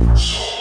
Sounds.